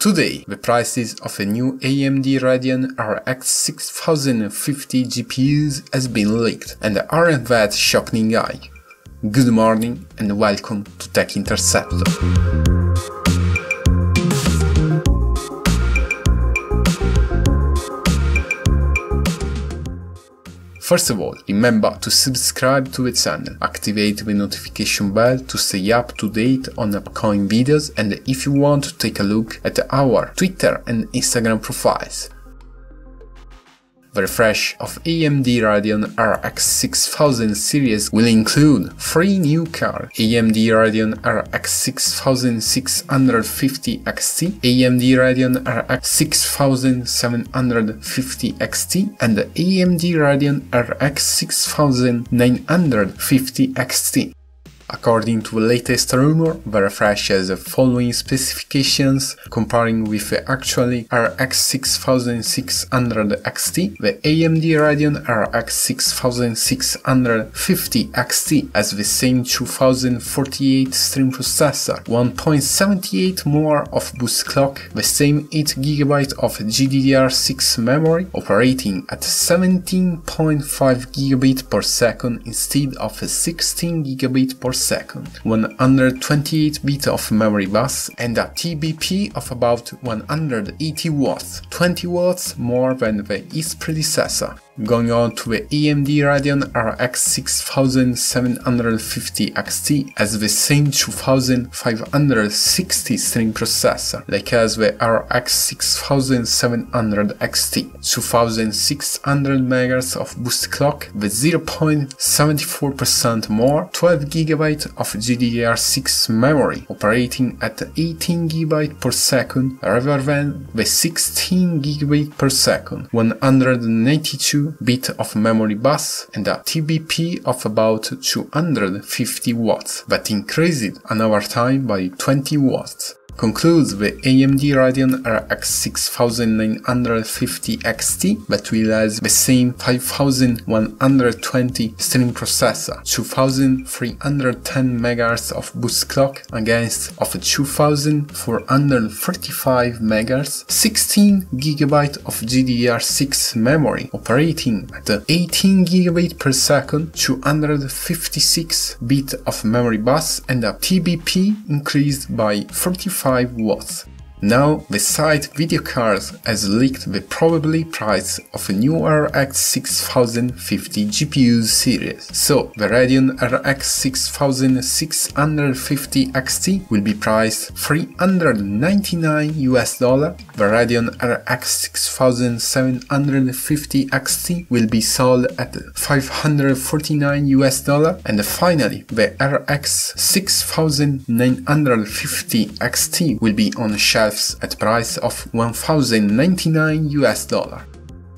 Today, the prices of a new AMD Radeon RX 6050 GPUs has been leaked, and aren't that shocking guy. Good morning and welcome to Tech Interceptor. First of all, remember to subscribe to the channel, activate the notification bell to stay up to date on upcoming videos and if you want to take a look at our Twitter and Instagram profiles. The refresh of AMD Radeon RX 6000 series will include three new cards AMD Radeon RX 6650 XT, AMD Radeon RX 6750 XT, and the AMD Radeon RX 6950 XT. According to the latest rumor, the refresh has the following specifications. Comparing with the actually RX 6600 XT, the AMD Radeon RX 6650 XT has the same 2048 stream processor, 1.78 more of boost clock, the same 8GB of GDDR6 memory operating at 17.5GB per second instead of 16GB per second, 128 bit of memory bus and a TBP of about 180 watts, 20 watts more than the its predecessor. Going on to the AMD Radeon RX 6750 XT as the same 2560 stream processor, like as the RX 6700 XT, 2600 MHz of boost clock with 0.74% more, 12 GB of GDDR6 memory operating at 18 GB per second rather than the 16 GB per second, 192 bit of memory bus and a TBP of about 250 watts that increased another time by 20 watts concludes the AMD Radeon RX 6950 XT that have the same 5120 stream processor, 2310 MHz of boost clock against of 2435 MHz, 16 GB of GDDR6 memory operating at 18 GB per second, 256 bit of memory bus and a TBP increased by 45 5 watts. Now, the site VideoCardz has leaked the probably price of a new RX 6050 GPU series. So, the Radeon RX 6650 XT will be priced 399 US dollar, the Radeon RX 6750 XT will be sold at 549 US dollar, and finally, the RX 6950 XT will be on shelf at price of 1099 US dollar.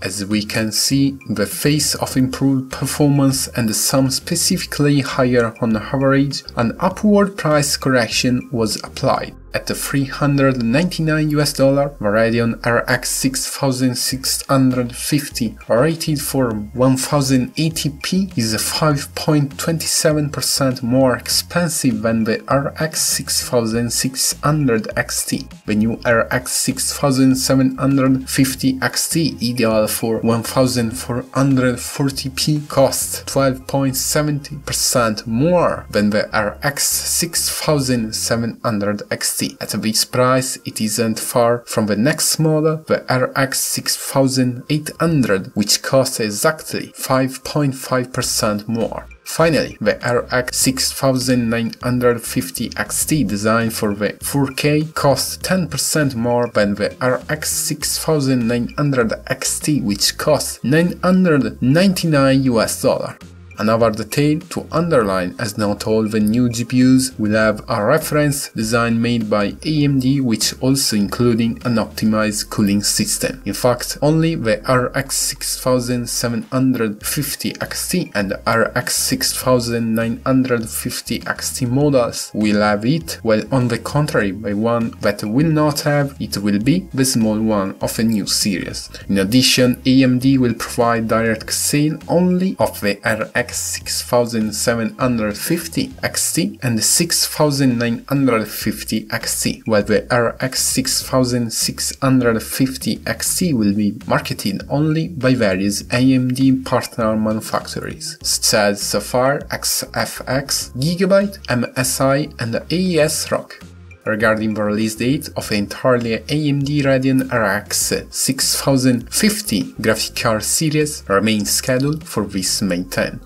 As we can see, the face of improved performance and some specifically higher on average, an upward price correction was applied. At the 399 US dollar, Radeon RX 6650 rated for 1080p is 5.27% more expensive than the RX 6600 XT. The new RX 6750 XT ideal for 1440p costs 12.70% more than the RX 6700 XT. At this price, it isn't far from the next model, the RX 6800, which costs exactly 5.5% more. Finally, the RX 6950 XT designed for the 4K costs 10% more than the RX 6900 XT which costs 999 US dollar. Another detail to underline as not all the new GPUs will have a reference design made by AMD which also including an optimized cooling system. In fact, only the RX 6750 XT and RX 6950 XT models will have it, while on the contrary, the one that will not have it will be the small one of a new series. In addition, AMD will provide direct sale only of the RX RX 6750 XT and 6950 XT, while the RX 6650 XT will be marketed only by various AMD partner manufacturers, such as Sapphire, XFX, Gigabyte, MSI, and ASRock regarding the release date of the entirely AMD Radeon RX 6050 graphic card series remains scheduled for this May 10.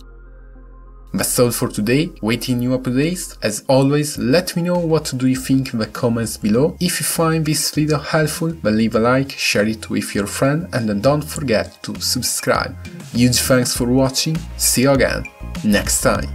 That's all for today, waiting new updates. As always, let me know what do you think in the comments below. If you find this video helpful, then leave a like, share it with your friend and don't forget to subscribe. Huge thanks for watching, see you again next time.